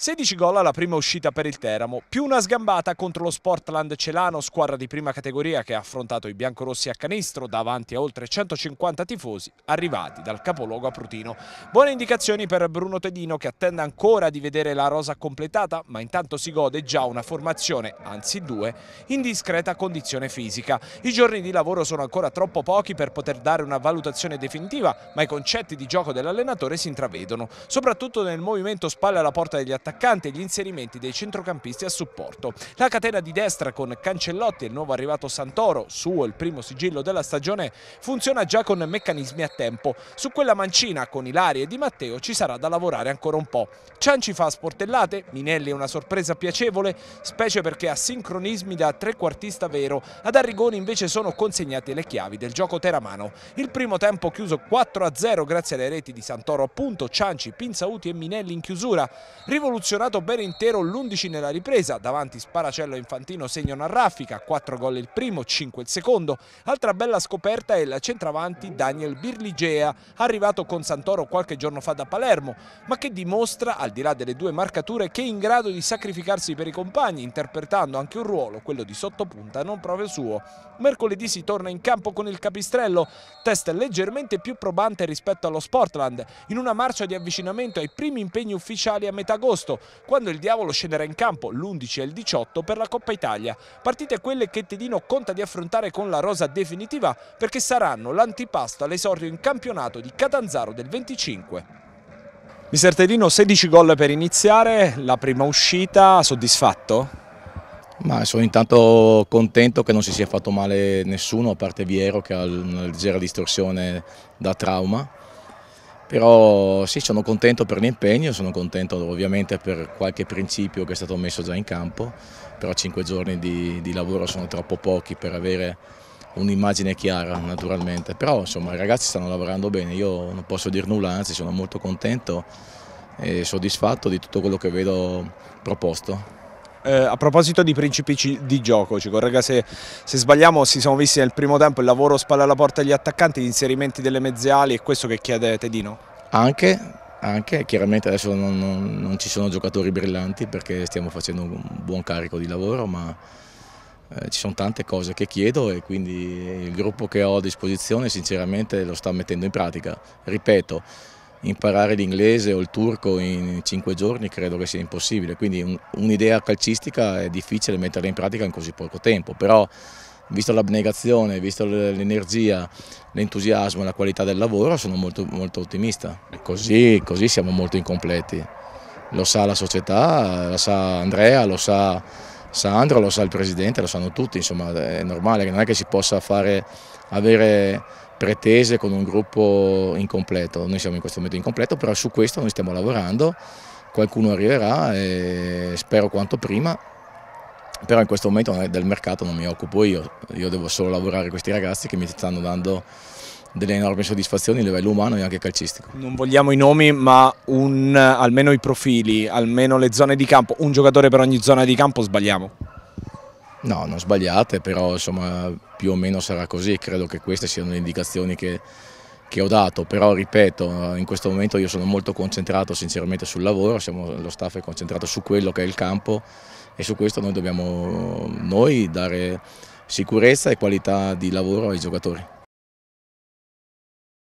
16 gol alla prima uscita per il Teramo, più una sgambata contro lo Sportland Celano, squadra di prima categoria che ha affrontato i biancorossi a canestro davanti a oltre 150 tifosi arrivati dal capoluogo aprutino. Buone indicazioni per Bruno Tedino che attende ancora di vedere la rosa completata, ma intanto si gode già una formazione, anzi due, in discreta condizione fisica. I giorni di lavoro sono ancora troppo pochi per poter dare una valutazione definitiva, ma i concetti di gioco dell'allenatore si intravedono, soprattutto nel movimento spalle alla porta degli attaccanti attaccanti e gli inserimenti dei centrocampisti a supporto. La catena di destra con Cancellotti e il nuovo arrivato Santoro, suo il primo sigillo della stagione, funziona già con meccanismi a tempo. Su quella mancina con Ilari e Di Matteo ci sarà da lavorare ancora un po'. Cianci fa sportellate, Minelli è una sorpresa piacevole, specie perché ha sincronismi da trequartista vero. Ad Arrigoni invece sono consegnate le chiavi del gioco teramano. Il primo tempo chiuso 4-0 grazie alle reti di Santoro appunto, Cianci, Pinzauti e Minelli in chiusura. Rivoluzione rivoluzionato bene intero l'11 nella ripresa, davanti Sparacello e Infantino segnano a raffica, 4 gol il primo, 5 il secondo. Altra bella scoperta è il centravanti Daniel Birligea, arrivato con Santoro qualche giorno fa da Palermo, ma che dimostra, al di là delle due marcature, che è in grado di sacrificarsi per i compagni, interpretando anche un ruolo, quello di sottopunta, non proprio suo. Mercoledì si torna in campo con il Capistrello, test leggermente più probante rispetto allo Sportland, in una marcia di avvicinamento ai primi impegni ufficiali a metà agosto, agosto, quando il Diavolo scenderà in campo l'11 e il 18 per la Coppa Italia. Partite quelle che Tedino conta di affrontare con la rosa definitiva perché saranno l'antipasto all'esordio in campionato di Catanzaro del 25. Mister Tedino 16 gol per iniziare, la prima uscita, soddisfatto? Ma sono intanto contento che non si sia fatto male nessuno, a parte Viero che ha una leggera distorsione da trauma però sì, sono contento per l'impegno, sono contento ovviamente per qualche principio che è stato messo già in campo, però cinque giorni di, di lavoro sono troppo pochi per avere un'immagine chiara naturalmente, però insomma i ragazzi stanno lavorando bene, io non posso dire nulla, anzi sono molto contento e soddisfatto di tutto quello che vedo proposto. Eh, a proposito di principi di gioco, ci corregga se, se, sbagliamo, si sono visti nel primo tempo il lavoro spalla alla porta degli attaccanti, gli inserimenti delle mezze ali, è questo che chiede Tedino? Anche, anche chiaramente adesso non, non, non, ci sono giocatori brillanti perché stiamo facendo un buon carico di lavoro, ma eh, ci sono tante cose che chiedo e quindi il gruppo che ho a disposizione sinceramente lo sta mettendo in pratica. Ripeto, imparare l'inglese o il turco in cinque giorni credo che sia impossibile, quindi un'idea calcistica è difficile metterla in pratica in così poco tempo, però visto l'abnegazione, visto l'energia, l'entusiasmo e la qualità del lavoro sono molto, molto ottimista. Così, così siamo molto incompleti, lo sa la società, lo sa Andrea, lo sa Sandro, lo sa il Presidente, lo sanno tutti, insomma è normale non è che si possa fare, avere pretese con un gruppo incompleto, noi siamo in questo momento incompleto, però su questo noi stiamo lavorando, qualcuno arriverà e spero quanto prima, però in questo momento del mercato non mi occupo io, io devo solo lavorare questi ragazzi che mi stanno dando delle enormi soddisfazioni a livello umano e anche calcistico. Non vogliamo i nomi ma un, almeno i profili, almeno le zone di campo, un giocatore per ogni zona di campo sbagliamo? No, non sbagliate, però insomma più o meno sarà così, credo che queste siano le indicazioni che, che ho dato, però ripeto, in questo momento io sono molto concentrato sinceramente sul lavoro, siamo, lo staff è concentrato su quello che è il campo e su questo noi dobbiamo noi dare sicurezza e qualità di lavoro ai giocatori.